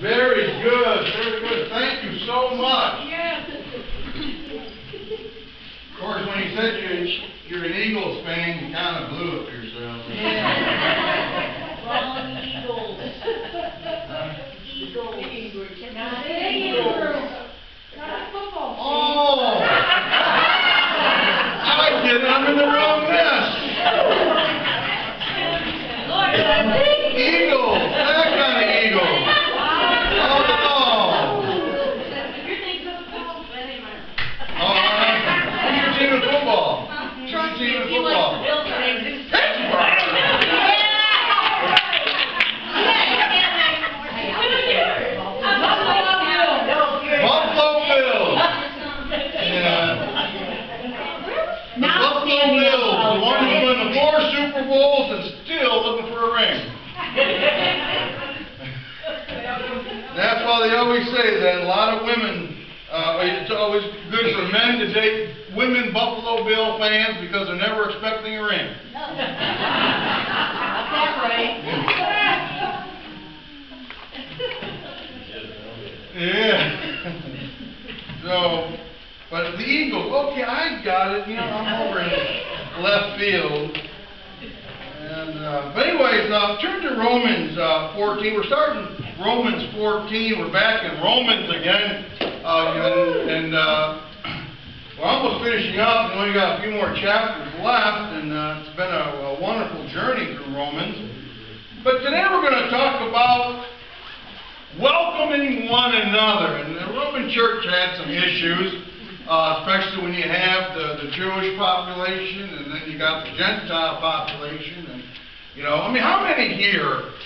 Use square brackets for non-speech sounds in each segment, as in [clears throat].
Very good, very good. Thank you so much. Yes. Of course, when you said you're, you're an Eagles fan, you kind of blew it yourself. [laughs] Yeah. Wrong Eagles. Eagles. Not Eagles. Eagles. Not football. Oh! I get it, I'm in the wrong nest. Eagles, that kind of eagle. Oh, You're thinking of football, but anyway. oh. All right. Who's your team in football? Who's your Trust me, team in he likes the football? Bills today. Buffalo Bills. Yeah. The Buffalo Bills, the one who won the four Super Bowls and still looking for a ring. That's why they always say that a lot of women, uh, it's always good for men to date women Buffalo Bill fans because they're never expecting a ring. [laughs] That's right. Yeah. So, but the Eagles, okay, I got it, you know, I'm over in left field. And, uh, but anyways, uh, turn to Romans, uh, fourteen, we're starting Romans fourteen, we're back in Romans again. Uh, and, and, uh, [clears throat] we're almost finishing up, we only got a few more chapters left, and, uh, it's been a, a wonderful journey through Romans. But today we're gonna talk about welcoming one another. And the Roman church had some issues, uh, especially when you have the, the Jewish population and then you got the Gentile population. And, you know, I mean, how many here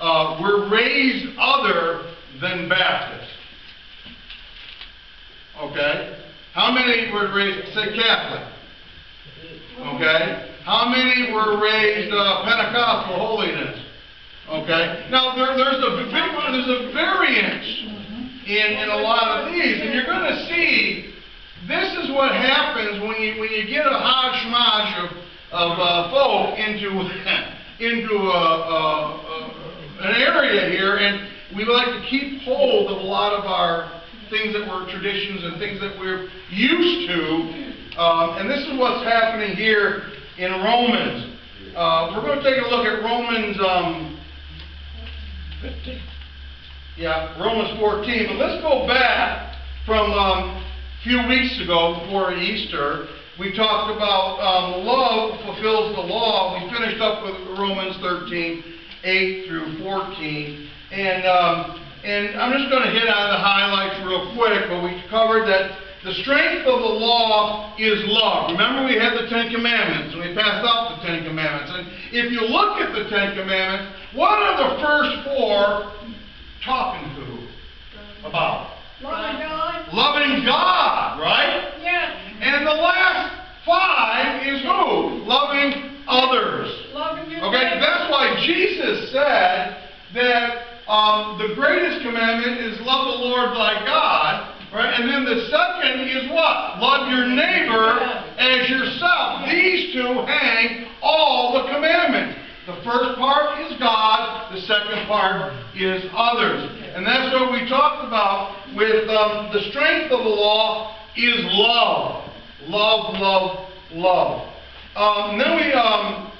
uh, were raised other than Baptist? Okay? How many were raised, say Catholic? Okay? How many were raised uh, Pentecostal holiness? Okay? Now, there, there's a big, there's a variance in, in a lot of these, and you're going to see this is what happens when you, when you get a hodgepodge of, of uh, folk into, [laughs] into a, a, an area here, and we like to keep hold of a lot of our things that were traditions and things that we're used to. Um, and this is what's happening here in Romans. Uh, we're going to take a look at Romans um, 15. Yeah, Romans 14. But let's go back from um, a few weeks ago before Easter. We talked about um, love fulfills the law. We finished up with Romans 13, 8 through 14. And, um, and I'm just going to hit on the highlights real quick, but we covered that the strength of the law is love. Remember we had the Ten Commandments, and we passed out the Ten Commandments. And if you look at the Ten Commandments, what are the first four talking to? About? Loving God. Loving God, right? Yes. And the last five is who? Loving others. Okay, that's why Jesus said that um, the greatest commandment is love the Lord thy God, right? And then the second is what? Love your neighbor as yourself. These two hang all the commandments. The first part is God, the second part is others. And that's what we talked about with um, the strength of the law is love. Love, love, love. Um, then we um,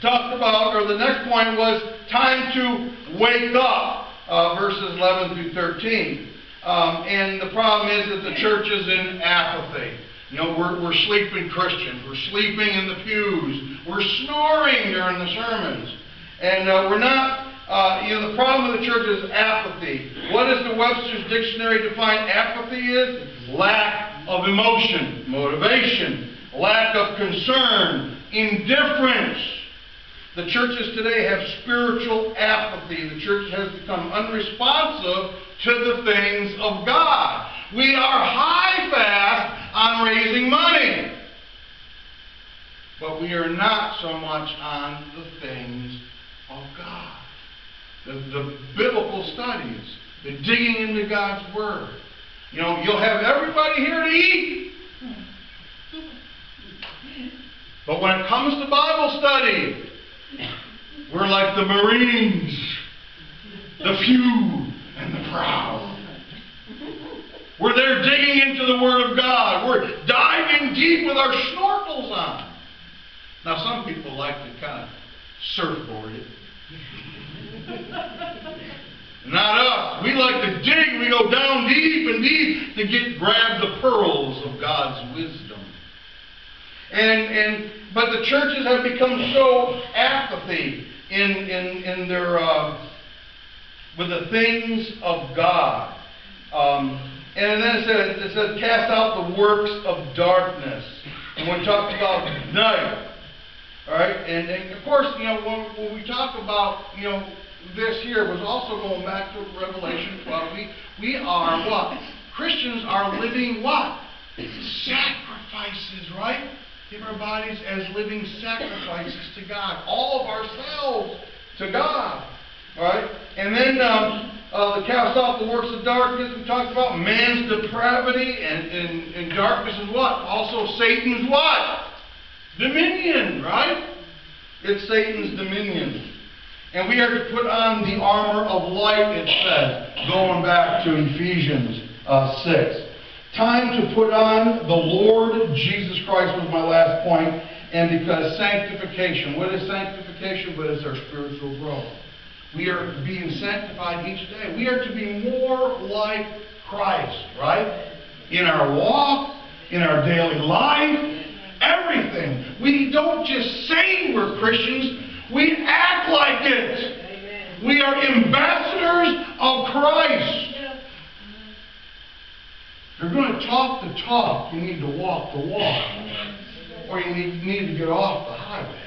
talked about, or the next point was time to wake up, uh, verses 11 through 13. Um, and the problem is that the church is in apathy. You know, we're, we're sleeping Christians. We're sleeping in the pews. We're snoring during the sermons. And uh, we're not, uh, you know, the problem with the church is apathy. What does the Webster's Dictionary define apathy is? Lack of emotion, motivation, lack of concern, indifference. The churches today have spiritual apathy. The church has become unresponsive to the things of God. We are high fast on raising money. But we are not so much on the things of God. The, the biblical studies, the digging into God's Word. You know, you'll have everybody here to eat. Hmm. But when it comes to Bible study, We're like the Marines, the few and the proud. We're there digging into the Word of God. We're diving deep with our snorkels on. Now, some people like to kind of surfboard it. Not us. We like to dig. We go down deep and deep to get grab the pearls of God's wisdom. And and but the churches have become so apathy in in in their uh, with the things of God. Um, and then it says, it says, cast out the works of darkness. And we talked about night. All right? And, and of course, you know, when, when we talk about, you know, this here was also going back to Revelation 12. We, we are what? Christians are living what? Sacrifices, right? Give our bodies as living sacrifices to God. All of ourselves to God. All right? And then um, uh, the cast off the works of darkness. We talked about man's depravity and, and, and darkness is what? Also Satan's what? Dominion, right? It's Satan's dominion. And we are to put on the armor of light, it says, going back to Ephesians uh, 6. Time to put on the Lord Jesus Christ was my last point, and because sanctification, what is sanctification? But it's our spiritual growth. We are being sanctified each day. We are to be more like Christ, right? In our walk, in our daily life, everything. We don't just say we're Christians, we act like it. We are ambassadors of Christ. If you're going to talk the talk, you need to walk the walk. Or you need, need to get off the highway.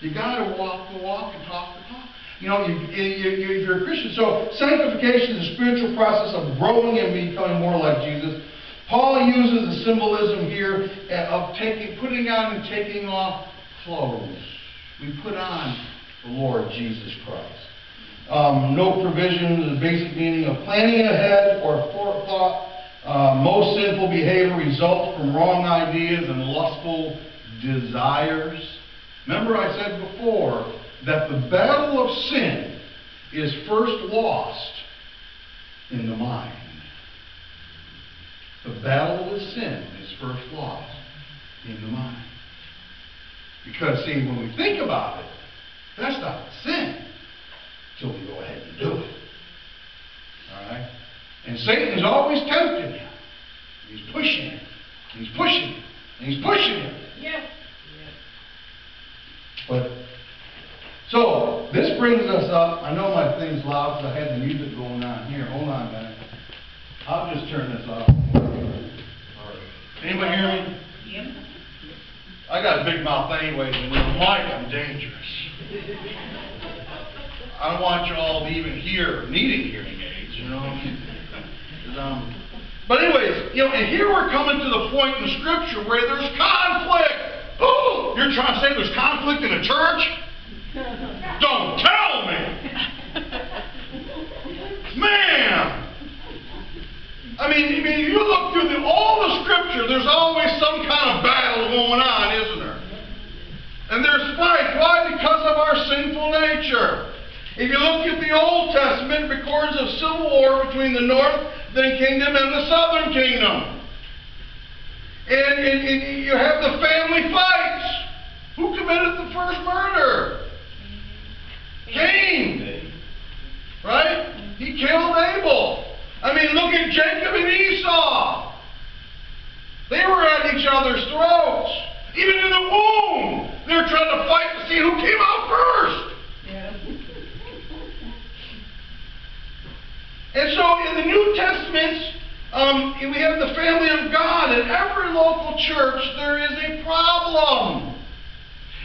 You got to walk the walk and talk the talk. You know, you, you, you, if you're a Christian. So sanctification is a spiritual process of growing and becoming more like Jesus. Paul uses the symbolism here of taking, putting on and taking off clothes. We put on the Lord Jesus Christ. Um, no provision is the basic meaning of planning ahead or forethought. Uh, most sinful behavior results from wrong ideas and lustful desires. Remember, I said before that the battle of sin is first lost in the mind. The battle with sin is first lost in the mind. Because, see, when we think about it, that's not sin till we go ahead and do it. All right? And Satan's always tempting you. He's pushing you. He's pushing you. He's pushing you. Yeah. But, so, this brings us up. I know my thing's loud because I had the music going on here. Hold on a minute. I'll just turn this off. Anybody hear me? Yep. I got a big mouth anyways, and with a mic, I'm dangerous. I don't want you all to even hear, needing hearing aids, you know? Um, but anyways, you know, and here we're coming to the point in Scripture where there's conflict. You're trying to say there's conflict in a church? Don't tell me! Man! I mean, I mean, you look through the, all the Scripture, there's always some kind of battle going on, isn't there? And there's fight. Why? Because of our sinful nature. If you look at the Old Testament, it records a civil war between the northern kingdom and the southern kingdom. And, and, and you have the family fights. Who committed the first murder? Cain. Right? He killed Abel. I mean, look at Jacob and Esau. They were at each other's throats. Even in the womb, they were trying to fight to see who came out first. Yeah. And so in the New Testament, um, we have the family of God. In every local church, there is a problem.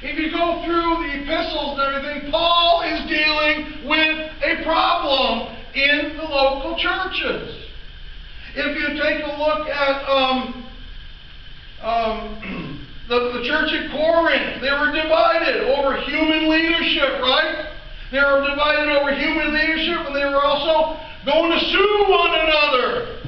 If you go through the epistles and everything, Paul is dealing with a problem in the local churches. If you take a look at um, um, [clears throat] the, the church at Corinth, they were divided over human leadership, right? They were divided over human leadership, and they were also going to sue one another.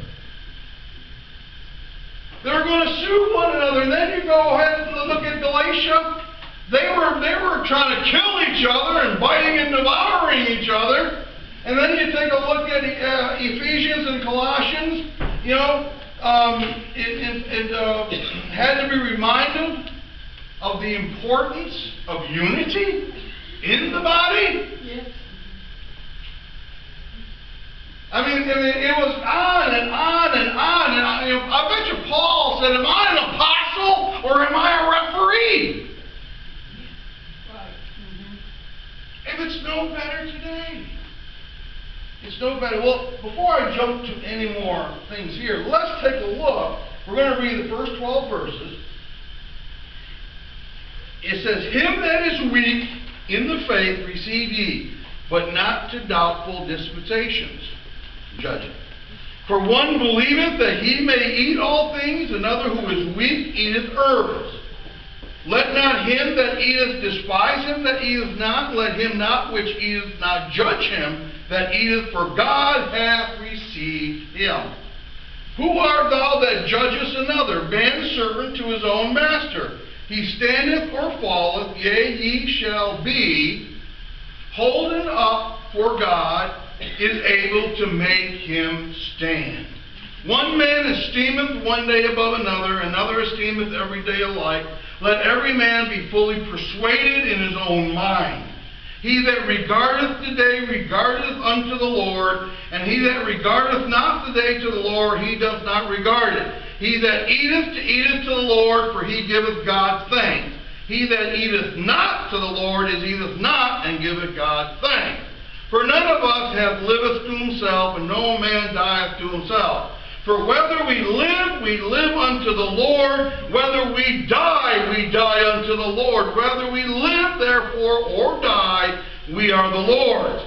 They're going to sue one another. And then you go ahead and look at Galatia. They were, they were trying to kill each other and biting and devouring each other. And then you take a look at uh, Ephesians and Colossians, you know, um, it, it, it uh, had to be reminded of the importance of unity in the body. Yes. I mean, I mean, it was on and on and on, and I, I bet you Paul said, "Am I an apostle or am I a referee?" Right. If it's no better today, it's no better. Well, before I jump to any more things here, let's take a look. We're going to read the first 12 verses. It says, Him that is weak in the faith receive ye, but not to doubtful disputations. Judging. For one believeth that he may eat all things, another who is weak eateth herbs. Let not him that eateth despise him that eateth not, let him not which eateth not judge him that eateth, for God hath received him. Who art thou that judgest another? Man servant to his own master. He standeth or falleth, yea, he shall be holden up, for God is able to make him stand. One man esteemeth one day above another, another esteemeth every day alike. Let every man be fully persuaded in his own mind. He that regardeth the day regardeth unto the Lord, and he that regardeth not the day to the Lord, he doth not regard it. He that eateth to eateth to the Lord, for he giveth God thanks. He that eateth not to the Lord is eateth not, and giveth God thanks. For none of us hath liveth to himself, and no man dieth to himself. For whether we live, we live unto the Lord. Whether we die, we die unto the Lord. Whether we live, therefore, or die, we are the Lord's.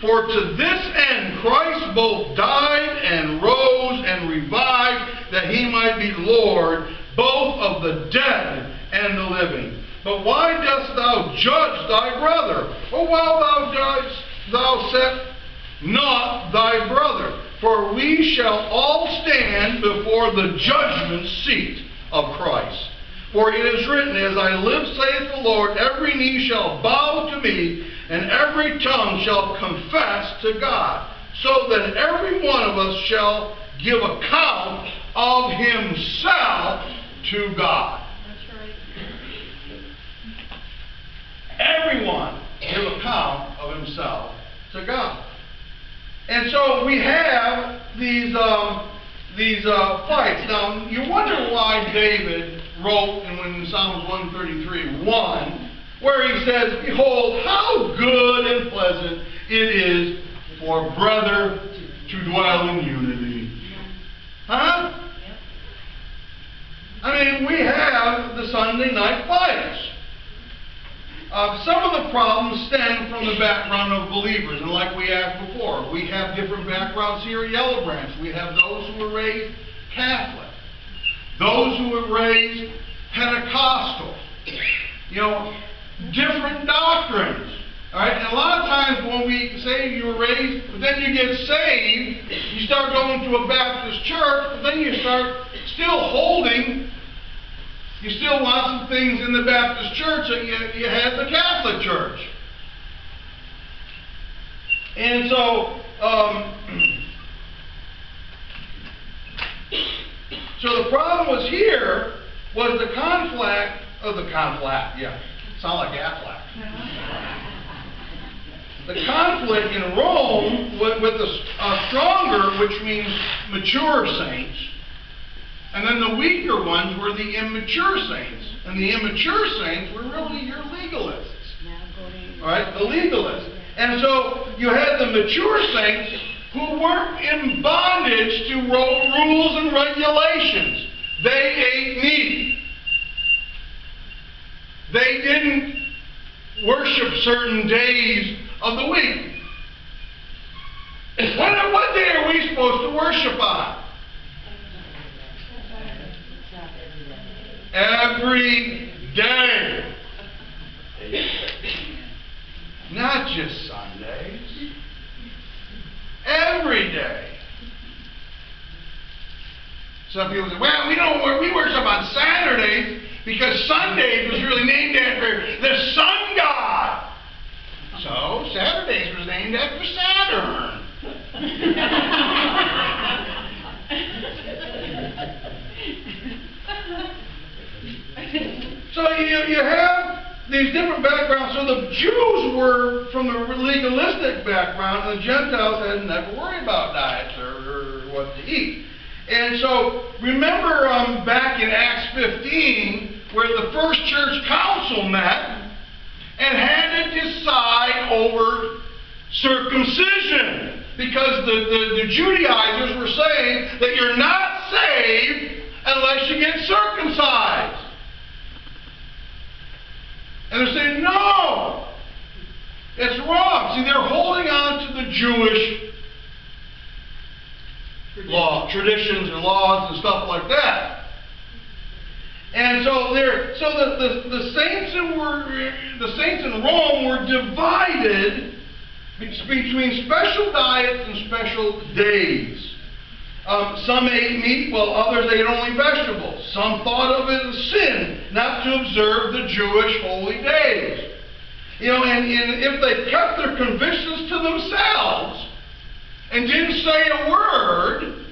For to this end Christ both died and rose and revived, that he might be Lord both of the dead and the living. But why dost thou judge thy brother? Or while thou judge, thou set not thy brother. For we shall all stand before the judgment seat of Christ. For it is written, As I live, saith the Lord, every knee shall bow to me, and every tongue shall confess to God. So that every one of us shall give account of himself to God. That's right. Everyone give account of himself to God. And so we have these um, these uh, fights. Now you wonder why David wrote in when Psalms 133 1, where he says, "Behold, how good and pleasant it is for brother to dwell in unity." Huh? I mean, we have the Sunday night fights. Uh, some of the problems stem from the background of believers, and like we asked before, we have different backgrounds here at Yellow Branch. We have those who were raised Catholic, those who were raised Pentecostal, you know, different doctrines. All right, and a lot of times when we say you were raised, but then you get saved, you start going to a Baptist church, but then you start still holding you still want some things in the Baptist church that you, you had the Catholic church. And so, um, [clears throat] so the problem was here was the conflict of the conflict. Yeah, sound like Aflac. [laughs] The conflict in Rome with, with the uh, stronger, which means mature saints, and then the weaker ones were the immature saints. And the immature saints were really your legalists. All right, the legalists. And so you had the mature saints who weren't in bondage to rules and regulations. They ate meat. They didn't worship certain days of the week. What, what day are we supposed to worship on? every day. Not just Sundays. Every day. Some people say, well, we don't work, we worship on Saturdays because Sunday was really named after the sun god. So Saturdays was named after Saturn. [laughs] these different backgrounds. So the Jews were from the legalistic background, and the Gentiles had never worry about diets or, or what to eat. And so remember um, back in Acts 15, where the first church council met and had to decide over circumcision. Because the, the, the Judaizers were saying that you're not saved unless you get circumcised. And they're saying, no, it's wrong. See, they're holding on to the Jewish law, traditions and laws and stuff like that. And so there, so the, the, the saints in were the saints in Rome were divided between special diets and special days. Um, some ate meat while others ate only vegetables. Some thought of it as sin not to observe the Jewish holy days. You know, and, and if they kept their convictions to themselves and didn't say a word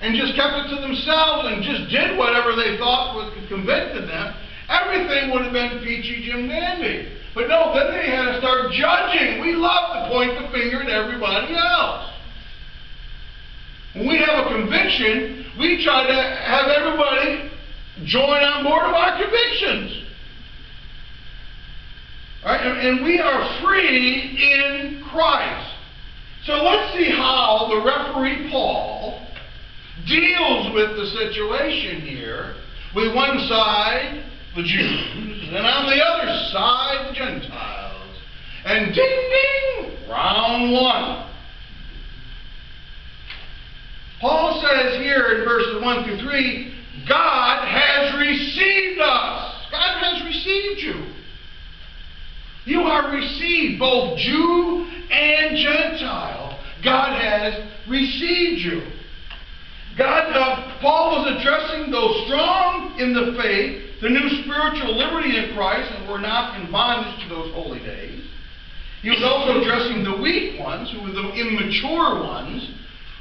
and just kept it to themselves and just did whatever they thought was convicted them, everything would have been peachy Jim Dandy. But no, then they had to start judging. We love to point the finger at everybody else. When we have a conviction, we try to have everybody join on board of our convictions. Right? And, and we are free in Christ. So let's see how the referee Paul deals with the situation here with one side, the Jews, and on the other side, the Gentiles. And ding ding, round one. Paul says here in verses 1 through 3 God has received us. God has received you. You are received, both Jew and Gentile. God has received you. God, uh, Paul was addressing those strong in the faith, the new spiritual liberty in Christ, and were not in bondage to those holy days. He was also addressing the weak ones, who were the immature ones,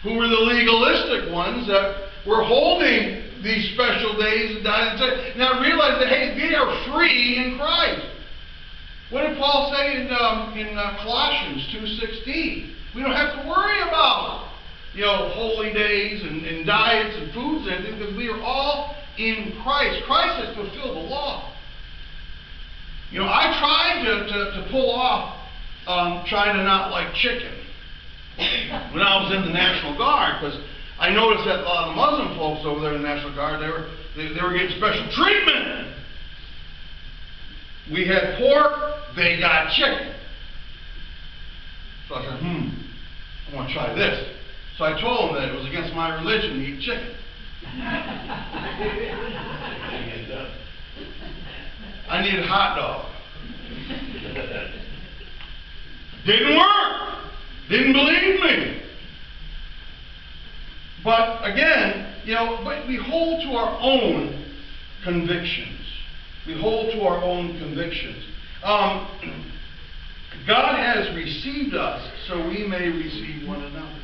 who were the legalistic ones that were holding these special days and dying. Now realize that hey, they are free in Christ. What did Paul say in, um, in uh, Colossians two sixteen? We don't have to worry about you know holy days and, and diets and foods and everything because we are all in Christ. Christ has fulfilled the law. You know, I tried to, to, to pull off um, trying to not like chicken [laughs] when I was in the National Guard because I noticed that a lot of the Muslim folks over there in the National Guard they were they, they were getting special treatment. We had pork, they got chicken. So I said, hmm, I want to try this. So I told them that it was against my religion to eat chicken. [laughs] I needed a hot dog. Didn't work. Didn't believe me. But again, you know, but we hold to our own convictions. We hold to our own convictions. Um, God has received us so we may receive one another.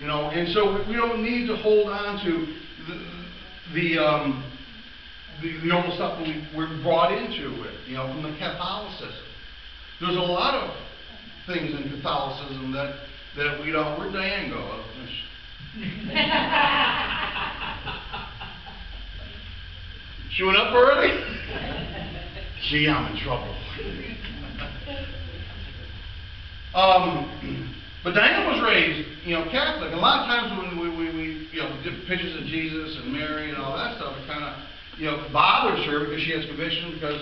You know, and so we don't need to hold on to the the, um, the, the old stuff that we were brought into it, you know, from the Catholicism. There's a lot of things in Catholicism that, that we don't. Where'd Diane go? [laughs] she went up early? Gee, I'm in trouble. um, but Diane was raised, you know, Catholic. A lot of times when we, we, we you know, did pictures of Jesus and Mary and all that stuff, it kind of, you know, bothers her because she has conviction because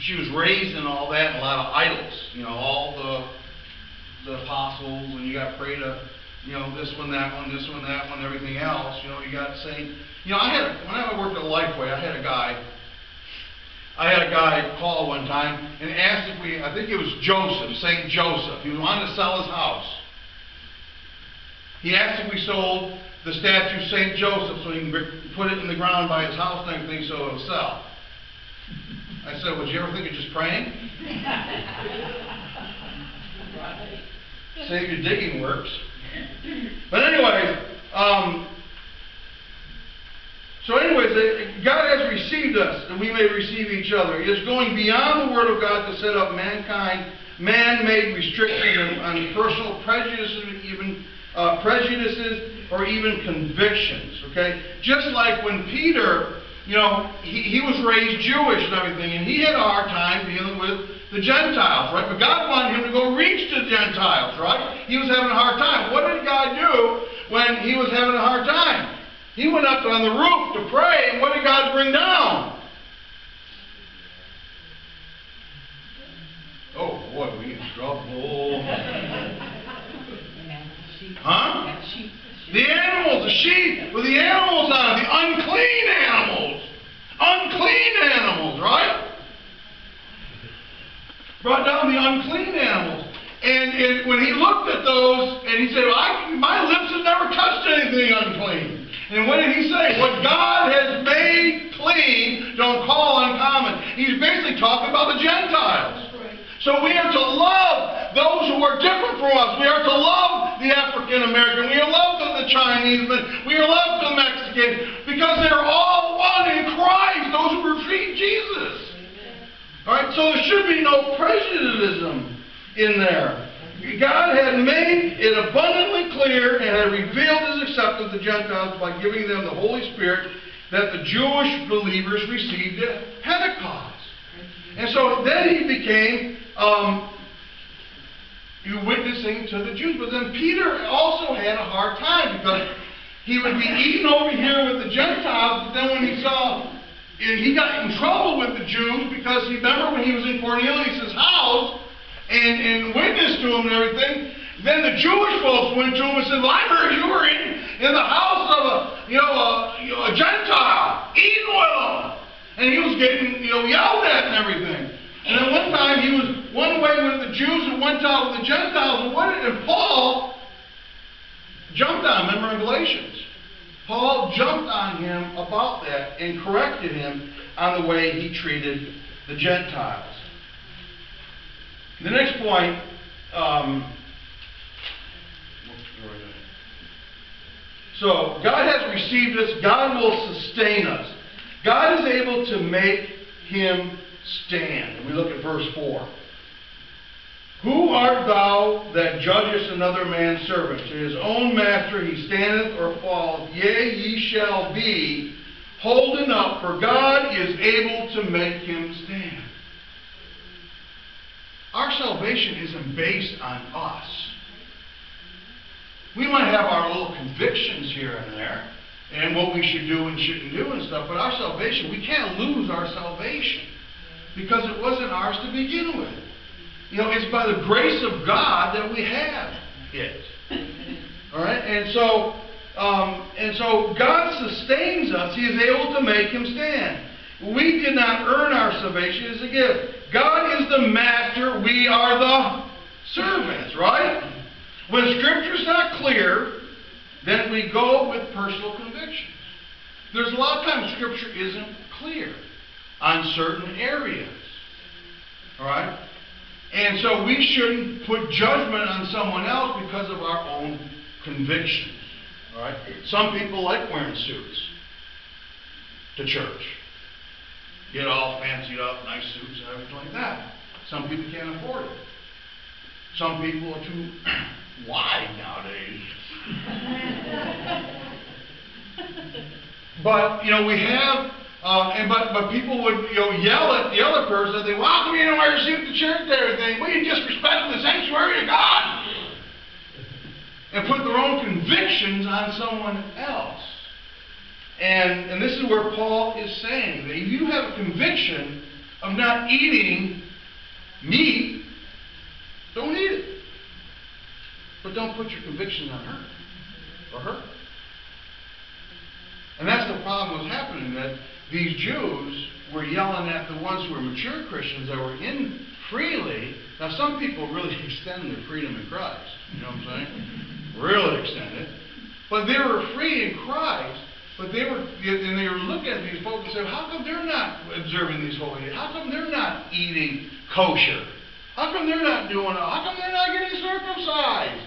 she was raised in all that and a lot of idols. You know, all the the apostles and you got to pray to, you know, this one, that one, this one, that one, everything else. You know, you got Saint. You know, I had when I worked at Lifeway, I had a guy. I had a guy call one time and asked if we, I think it was Joseph, Saint Joseph. He wanted to sell his house. He asked if we sold the statue Saint Joseph so he can put it in the ground by his house and everything so it'll sell. I said, would you ever think of just praying? Save your digging works. But anyway, um, So anyways, God has received us, and we may receive each other. He is going beyond the Word of God to set up mankind, man-made restrictions on, on personal prejudices, even uh, prejudices, or even convictions. Okay, just like when Peter, you know, he, he was raised Jewish and everything, and he had a hard time dealing with the Gentiles, right? But God wanted him to go reach the Gentiles, right? He was having a hard time. What did God do when he was having a hard time? He went up on the roof to pray, and what did God bring down? Oh boy, we in trouble. [laughs] Huh? The animals, the sheep, with the animals on it, the unclean animals. Unclean animals, right? Brought down the unclean animals. And, and when he looked at those, and he said, well, I, my lips have never touched anything unclean. And what did he say? What God has made clean, don't call uncommon. He's basically talking about the Gentiles. So we are to love those who are different from us. We are to love the African American. We are to love the, Chinese. We are to love the Mexican because they're all one in Christ. Those who receive Jesus. All right. So there should be no prejudice in there. God had made it abundantly clear and had revealed his acceptance of the Gentiles by giving them the Holy Spirit that the Jewish believers received at Pentecost. And so then he became um, you witnessing to the Jews. But then Peter also had a hard time because he would be eating over here with the Gentiles, but then when he saw, he got in trouble with the Jews because he remember when he was in Cornelius' house and, and witnessed to him and everything. Then the Jewish folks went to him and said, well, I heard you were in, in the house of a, you know, a, you know, a Gentile, eating with them. And he was getting, you know, yelled at and everything. And then one time he was one way with the Jews and time with the Gentiles. And what did and Paul jumped on, remember in Galatians? Paul jumped on him about that and corrected him on the way he treated the Gentiles. The next point, um, so God has received us, God will sustain us. God is able to make him stand. And we look at verse 4. Who art thou that judgest another man's servant? To his own master he standeth or falleth. Yea, ye shall be holding up, for God is able to make him stand. Our salvation isn't based on us. We might have our little convictions here and there, and what we should do and shouldn't do and stuff, but our salvation, we can't lose our salvation because it wasn't ours to begin with. You know, it's by the grace of God that we have it. [laughs] All right, and so, um, and so God sustains us. He is able to make him stand. We did not earn our salvation; it's a gift. God is the master. We are the servants. Right? When Scripture's not clear, then we go with personal convictions. There's a lot of times Scripture isn't clear on certain areas. All right? And so we shouldn't put judgment on someone else because of our own convictions. All right? Some people like wearing suits to church. Get all fancied up, nice suits and everything like that. Some people can't afford it. Some people are too [clears throat] wide nowadays. [laughs] but, you know, we have uh, and but but people would you know yell at the other person. They, well, come you don't wear a suit to church and everything? Well, you disrespect the sanctuary of God, and put their own convictions on someone else. And and this is where Paul is saying that if you have a conviction of not eating meat, don't eat it. But don't put your convictions on her or her. And that's the problem that's happening that these Jews were yelling at the ones who were mature Christians that were in freely. Now, some people really [laughs] extend their freedom in Christ. You know what I'm saying? Really extend it. But they were free in Christ. But they were, and they were looking at these folks and saying, how come they're not observing these holy days? How come they're not eating kosher? How come they're not doing? How come they're not getting circumcised?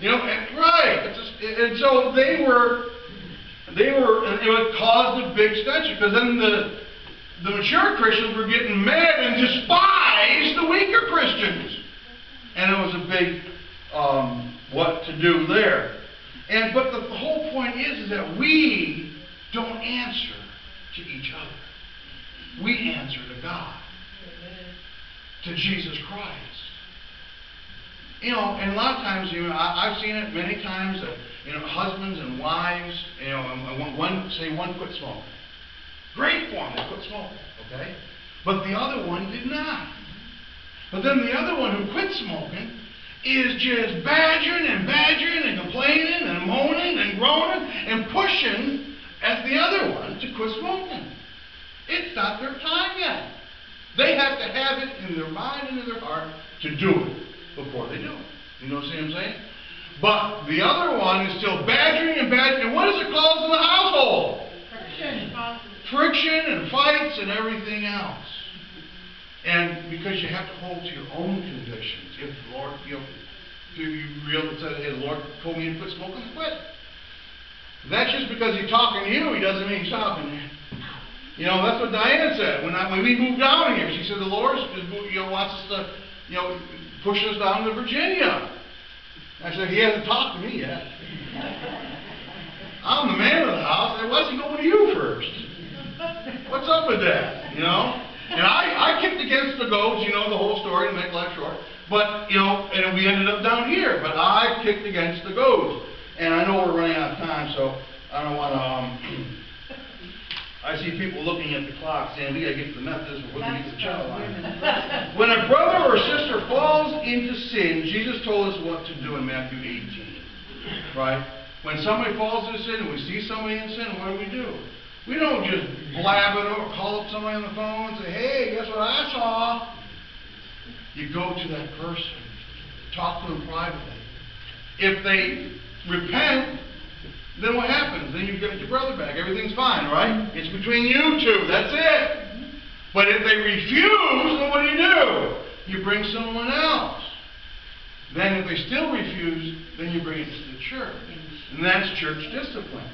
You know, and, right? Just, and so they were they were, it would cause a big stench because then the, the mature Christians were getting mad and despised the weaker Christians. And it was a big, um, what to do there. And, but the, the whole point is, is that we don't answer to each other. We answer to God, to Jesus Christ. You know, and a lot of times, you know, I, I've seen it many times that, you know, husbands and wives, you know, one say one quit smoking. Great for them, they quit smoking, okay? But the other one did not. But then the other one who quit smoking is just badgering and badgering and complaining and moaning and groaning and pushing at the other one to quit smoking. It's not their time yet. They have to have it in their mind and in their heart to do it before they do it. You know what I'm saying? But the other one is still badgering and badgering. And what does it cause in the household? Friction. Friction and fights and everything else. And because you have to hold to your own convictions. If the Lord, you know, if you real said, hey, the Lord told me to quit smoking, quit. That's just because he's talking to you, he doesn't mean he's talking to you. You know, that's what Diane said. When, I, when we moved down here, she said the Lord is, you know, wants us to, you know, push us down to Virginia. I said, he hasn't talked to me yet. [laughs] I'm the man of the house. and Why's he going to you first? What's up with that? You know? And I, I kicked against the goats, you know the whole story to make life short. But, you know, and we ended up down here. But I kicked against the goats. And I know we're running out of time, so I don't want to, um, I see people looking at the clock saying, we gotta get to the Methodist, or we're gonna get to the child line. [laughs] When a brother or sister falls into sin, Jesus told us what to do in Matthew 18. Right? When somebody falls into sin and we see somebody in sin, what do we do? We don't just blab it or call up somebody on the phone and say, hey, guess what I saw? You go to that person, talk to them privately. If they repent, then what happens? Then you get your brother back. Everything's fine, right? It's between you two. That's it. But if they refuse, then what do you do? You bring someone else. Then if they still refuse, then you bring it to the church. And that's church discipline.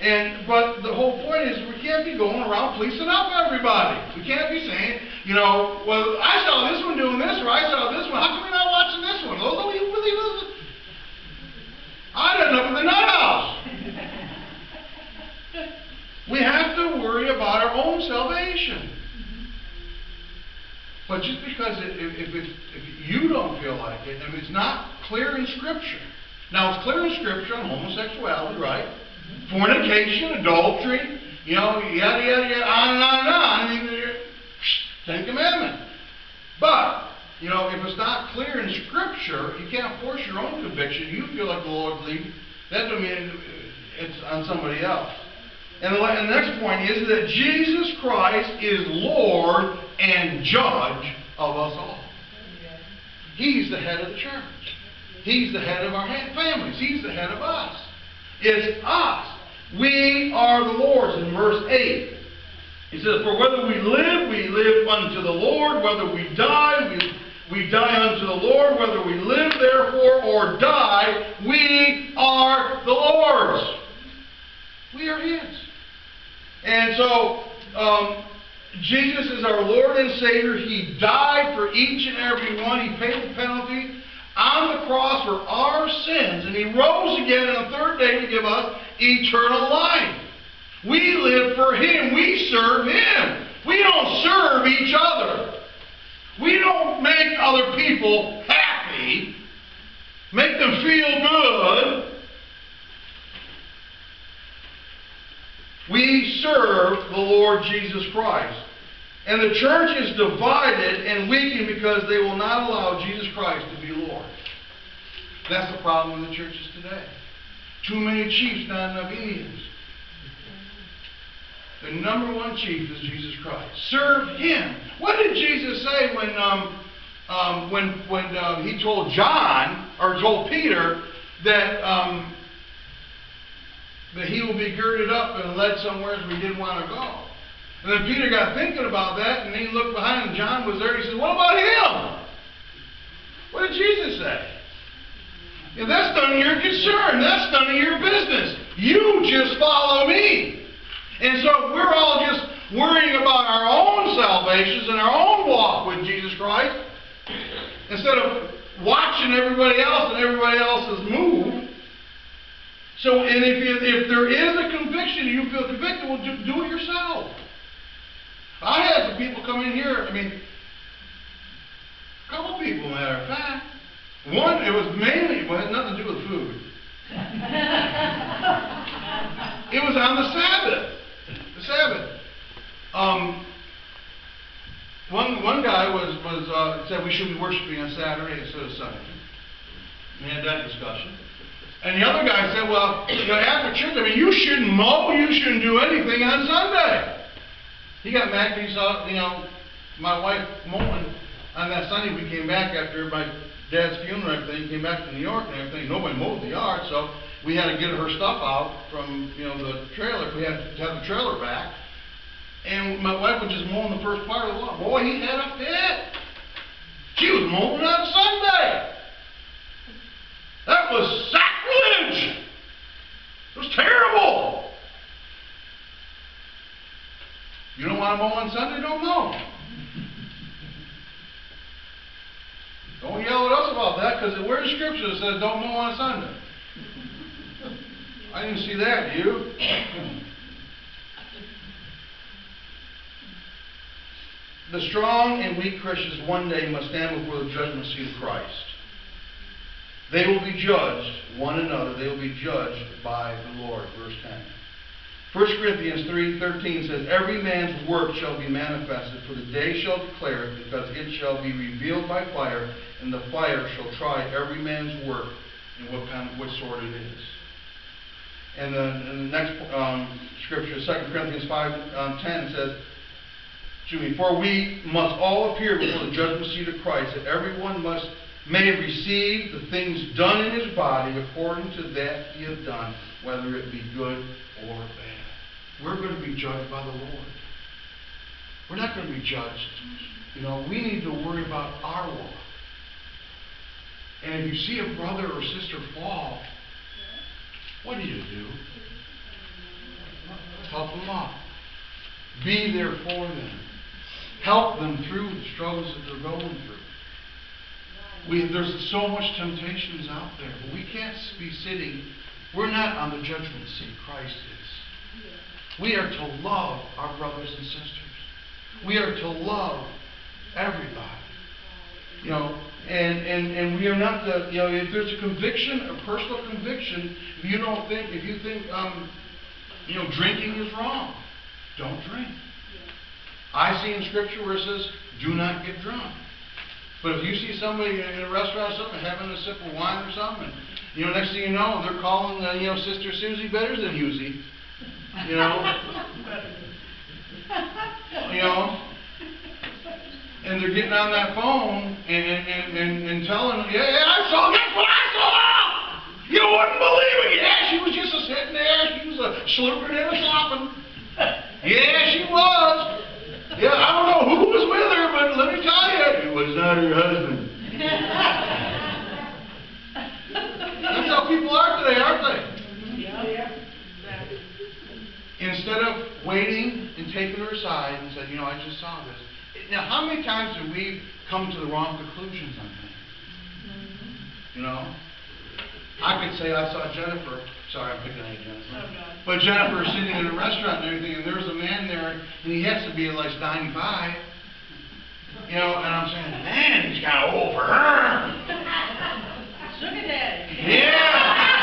And but the whole point is we can't be going around policing up everybody. We can't be saying, you know, well, I saw this one doing this, or I saw this one. How come you're not watching this one? No, you really wasn't. I done up in the nut house. We have to worry about our own salvation. But just because it, if, if, it's, if you don't feel like it, if it's not clear in Scripture. Now, it's clear in Scripture on homosexuality, right? Mm-hmm. Fornication, adultery, you know, yada, yada, yada, on and on and on. I mean, Ten Commandments. But, you know, if it's not clear in Scripture, you can't force your own conviction. You feel like the Lord's leading. That doesn't mean it's on somebody else. And the, next point is that Jesus Christ is Lord and Judge of us all. He's the head of the church. He's the head of our families. He's the head of us. It's us. We are the Lord's. In verse 8, he says, For whether we live, we live unto the Lord. Whether we die, we we die unto the Lord, whether we live therefore or die, we are the Lord's. We are His. And so, um, Jesus is our Lord and Savior. He died for each and every one. He paid the penalty on the cross for our sins. And He rose again on the third day to give us eternal life. We live for Him. We serve Him. We don't serve each other. We don't make other people happy, make them feel good. We serve the Lord Jesus Christ. And the church is divided and weakened because they will not allow Jesus Christ to be Lord. That's the problem in the churches today. Too many chiefs, not enough Indians. The number one chief is Jesus Christ. Serve Him. What did Jesus say when um, um, when when uh, He told John or told Peter that um, that he will be girded up and led somewhere where he didn't want to go? And then Peter got thinking about that, and he looked behind, and John was there. He said, "What about him? What did Jesus say?" Yeah, that's none of your concern. That's none of your business. You just follow me. And so we're all just worrying about our own salvations and our own walk with Jesus Christ instead of watching everybody else and everybody else's move. So, and if, you, if there is a conviction, you feel convicted, well, do, do it yourself. I had some people come in here, I mean, a couple people, matter of fact. One, it was mainly, well, it had nothing to do with food. [laughs] It was on the Sabbath. The Sabbath. Um, one, one guy was, was, uh, said we should be worshiping on Saturday instead of Sunday. We had that discussion. And the other guy said, well, you know, after church, I mean, you shouldn't mow, you shouldn't do anything on Sunday. He got mad because he saw, you know, my wife mowing on that Sunday. We came back after my dad's funeral and everything, came back to New York and everything. Nobody mowed the yard, so we had to get her stuff out from, you know, the trailer. We had to have the trailer back. And my wife was just mowing the first part of the lawn. Boy, he had a fit. She was mowing on Sunday. That was sacrilege. It was terrible. You don't want to mow on Sunday, don't mow. Don't yell at us about that, because where's scripture that says don't mow on Sunday? I didn't see that, you? The strong and weak Christians one day must stand before the judgment seat of Christ. They will be judged, one another, they will be judged by the Lord. Verse 10. 1 Corinthians 3.13 says, Every man's work shall be manifested, for the day shall declare it, because it shall be revealed by fire, and the fire shall try every man's work and what kind of, what sort it is. And the, and the next um, scripture, 2 Corinthians 5.10 um, 10 says, excuse me, for we must all appear before the judgment seat of Christ, that everyone must may receive the things done in his body according to that he hath done, whether it be good or bad. We're going to be judged by the Lord. We're not going to be judged. You know, we need to worry about our walk. And if you see a brother or sister fall, what do you do? Help them up. Be there for them. Help them through the struggles that they're going through. We, there's so much temptations out there, but we can't be sitting. We're not on the judgment seat. Christ is. We are to love our brothers and sisters. We are to love everybody. You know, and, and, and we are not the, you know, if there's a conviction, a personal conviction, if you don't think, if you think, um, you know, drinking is wrong, don't drink. I see in Scripture where it says, do not get drunk. But if you see somebody in a restaurant or something having a sip of wine or something, and, you know, next thing you know, they're calling, uh, you know, Sister Susie better than Husey. You know? you know? And they're getting on that phone and, and, and, and telling, yeah, yeah, I saw, guess what I saw? You wouldn't believe it. Yeah, she was just a sitting there. She was a slurping and a slopping. Yeah, she was. Yeah, I don't know who was with her, but let me tell you, it was not her husband. That's how people are today, aren't they? Yeah. Instead of waiting and taking her aside and said, you know, I just saw this. Now, how many times have we come to the wrong conclusions on things? Mm-hmm. You know? I could say I saw Jennifer, sorry, I'm picking on you, Jennifer. Oh, God. But Jennifer sitting in a restaurant and everything, and there's a man there, and he has to be at least 95. You know, and I'm saying, man, he's kind of old for her. [laughs] Sugar daddy. Yeah.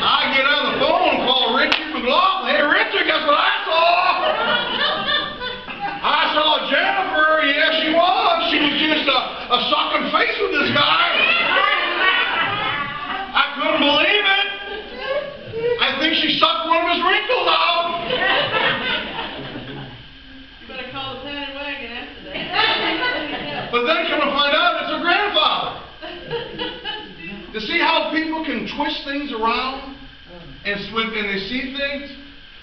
I get on the phone and call Richard McLaughlin. Hey, Richard, guess what I Jennifer. Yes, she was. She was just a, a sucking face with this guy. I couldn't believe it. I think she sucked one of his wrinkles out. You better call the paddy wagon after that. But then come to find out it's her grandfather. To see how people can twist things around and and they see things.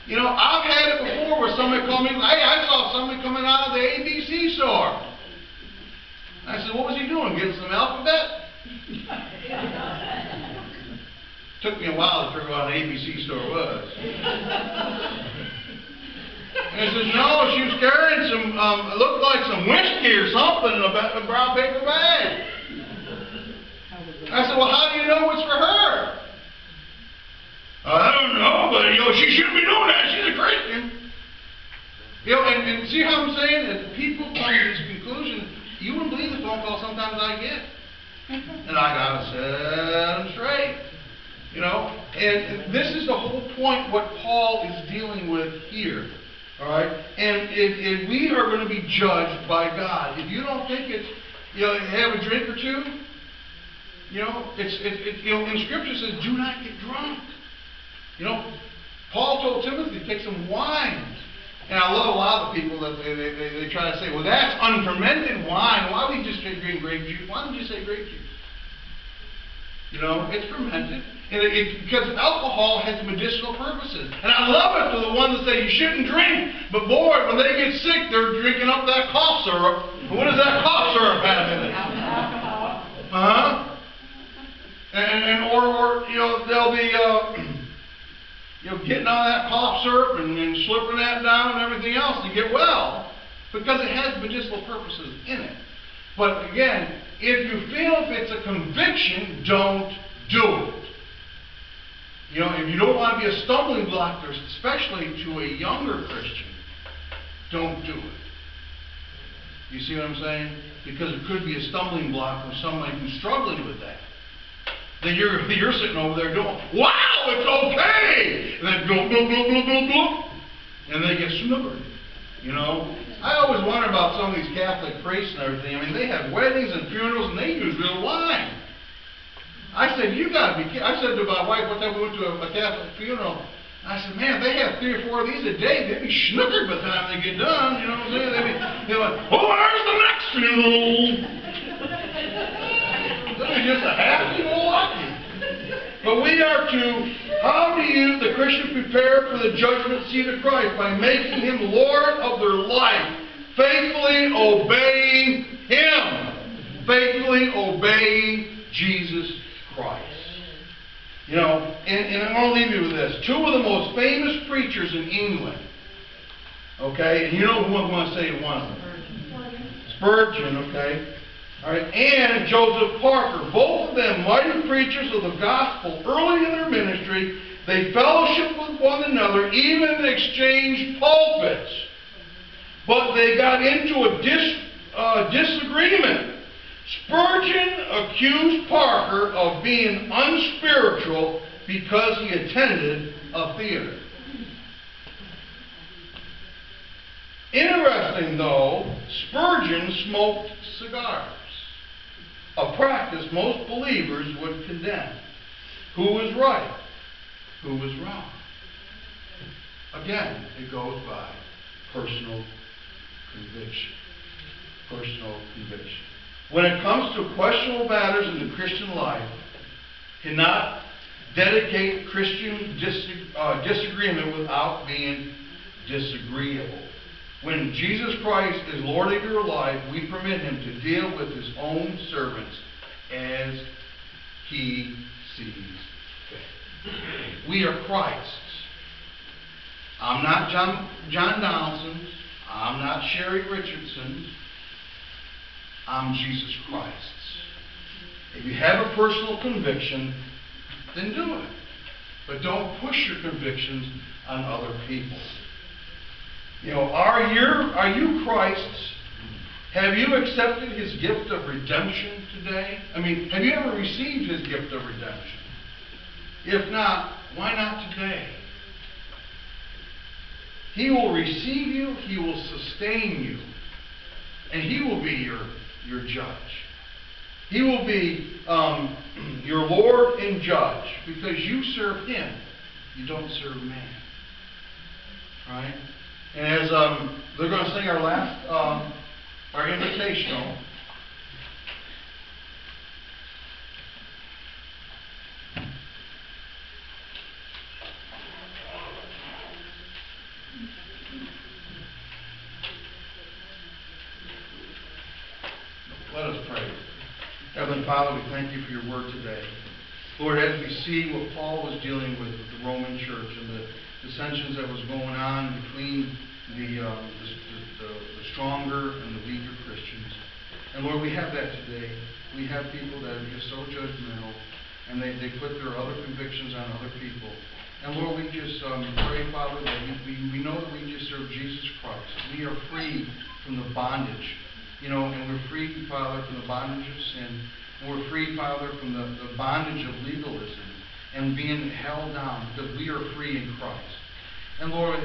You know, I've had it before where somebody called me, hey, I saw somebody coming out of the ABC store. I said, what was he doing? Getting some alphabet? [laughs] Took me a while to figure out what an ABC store was. And he says, no, she was carrying some, um, it looked like some whiskey or something in a brown paper bag. I said, well, how do you know it's for her? I don't know, but, you know, she shouldn't be doing that. She's a Christian. You know, and, and see how I'm saying that people come to this conclusion. You wouldn't believe the phone call sometimes I get. And I gotta set them straight. You know, and this is the whole point what Paul is dealing with here. All right? And if, if we are going to be judged by God, if you don't think it's, you know, have a drink or two, you know, it's, it, it, you know, in Scripture says, do not get drunk. You know, Paul told Timothy to take some wine. And I love a lot of people that they, they, they, they try to say, well, that's unfermented wine. Why would you just drink green grape juice? Why don't you say grape juice? You know, it's fermented. And it, it, because alcohol has medicinal purposes. And I love it to the ones that say you shouldn't drink. But boy, when they get sick, they're drinking up that cough syrup. What does that cough syrup have in it? Uh-huh. And, and or, or, you know, they'll be, uh, you know, getting on that cough syrup and, and slipping that down and everything else to get well. Because it has medicinal purposes in it. But again, if you feel if it's a conviction, don't do it. You know, if you don't want to be a stumbling block, especially to a younger Christian, don't do it. You see what I'm saying? Because it could be a stumbling block for somebody who's struggling with that. Then you're, [laughs] you're sitting over there going, wow, it's okay! And then go, go, go, go, go, go. And they get snookered. You know? I always wonder about some of these Catholic priests and everything. I mean, they have weddings and funerals and they use real wine. I said, you gotta be. I said to my wife one time we went to a, a Catholic funeral. I said, man, they have three or four of these a day, they'd be snookered by the time they get done. You know what I'm saying? They'd be, they're like, oh, there's the next funeral. [laughs] They'd be just a happy lucky. But we are to, how do you, the Christian, prepare for the judgment seat of Christ? By making Him Lord of their life, faithfully obeying Him, faithfully obeying Jesus Christ. You know, and, and I'm going to leave you with this. Two of the most famous preachers in England, okay, and you know who I'm going to say one of them. Spurgeon, okay? Right, and Joseph Parker, both of them mighty preachers of the gospel early in their ministry. They fellowship with one another, even exchanged pulpits. But they got into a dis, uh, disagreement. Spurgeon accused Parker of being unspiritual because he attended a theater. Interesting, though, Spurgeon smoked cigars, a practice most believers would condemn. Who was right? Who was wrong? Again, it goes by personal conviction. Personal conviction. When it comes to questionable matters in the Christian life, cannot dedicate Christian dis- uh, disagreement without being disagreeable. When Jesus Christ is Lord of your life, we permit Him to deal with His own servants as He sees fit. We are Christ's. I'm not John, John Donaldson's. I'm not Sherry Richardson. I'm Jesus Christ's. If you have a personal conviction, then do it. But don't push your convictions on other people. You know, are you are you Christ's? Have you accepted his gift of redemption today? I mean, have you ever received his gift of redemption? If not, why not today? He will receive you, he will sustain you, and he will be your, your judge. He will be um, [clears throat] your Lord and judge because you serve him. You don't serve man. Right? And as um, they're going to sing our last, um, our invitational. Let us pray. Heavenly Father, we thank you for your today. Lord, as we see what Paul was dealing with with the Roman church and the dissensions that was going on between the, uh, the, the, the stronger and the weaker Christians. And Lord, we have that today. We have people that are just so judgmental and they, they put their other convictions on other people. And Lord, we just um, pray, Father, that we, we, we know that we just serve Jesus Christ. We are free from the bondage, you know, and we're free, Father, from the bondage of sin. We're free, Father, from the, the bondage of legalism and being held down because we are free in Christ. And Lord,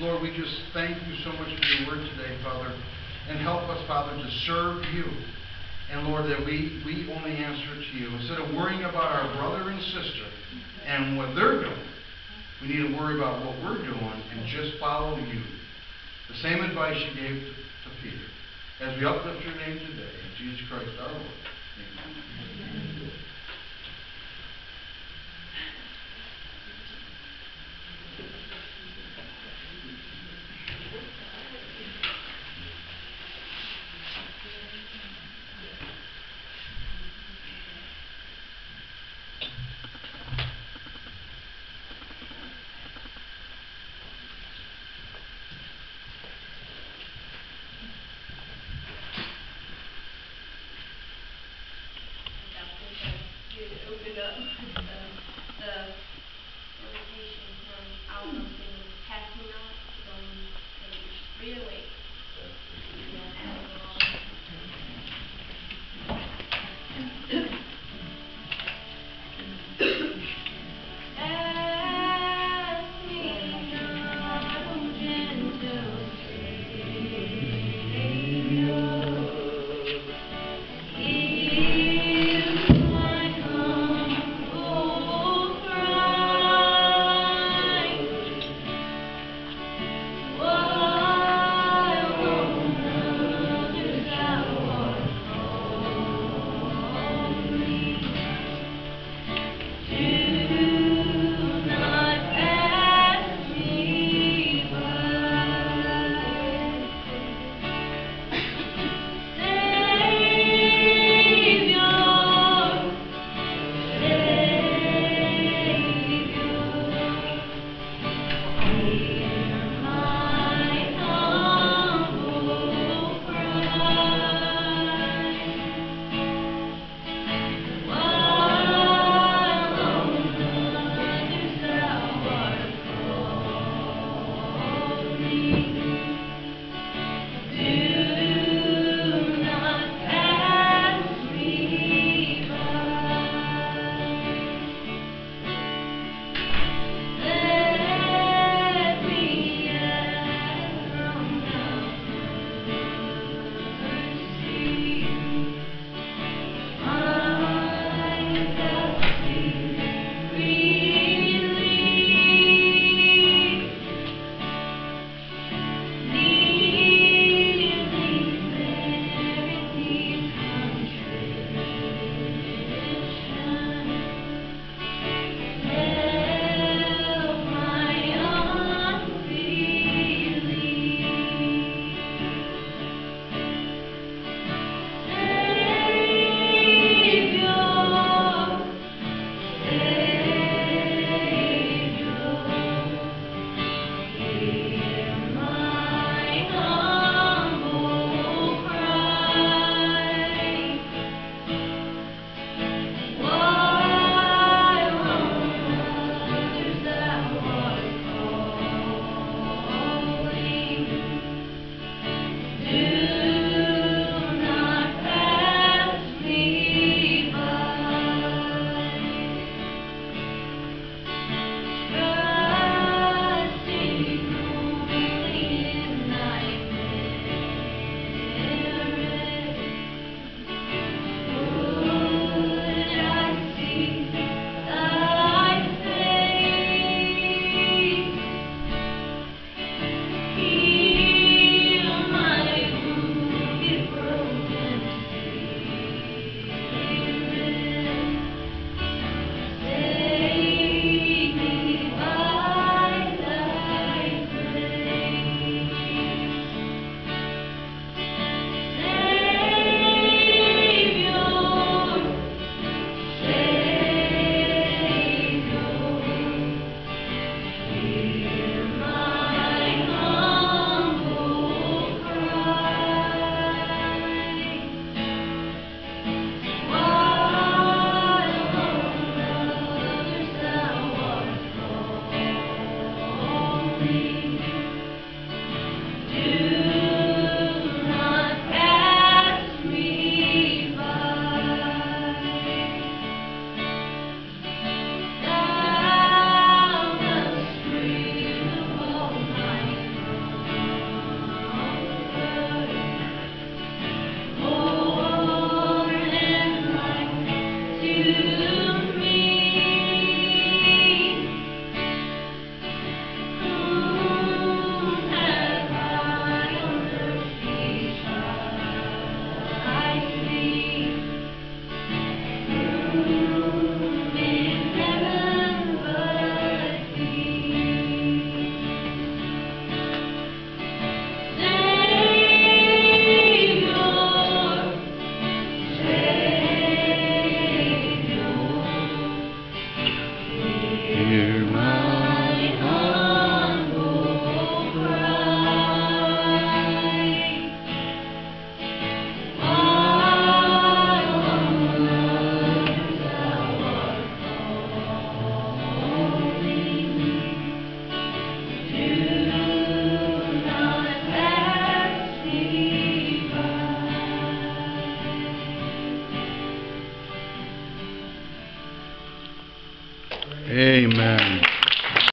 Lord, we just thank you so much for your word today, Father. And help us, Father, to serve you. And Lord, that we, we only answer to you. Instead of worrying about our brother and sister and what they're doing, we need to worry about what we're doing and just follow you. The same advice you gave to, to Peter. As we uplift your name today, in Jesus Christ our Lord. Amen.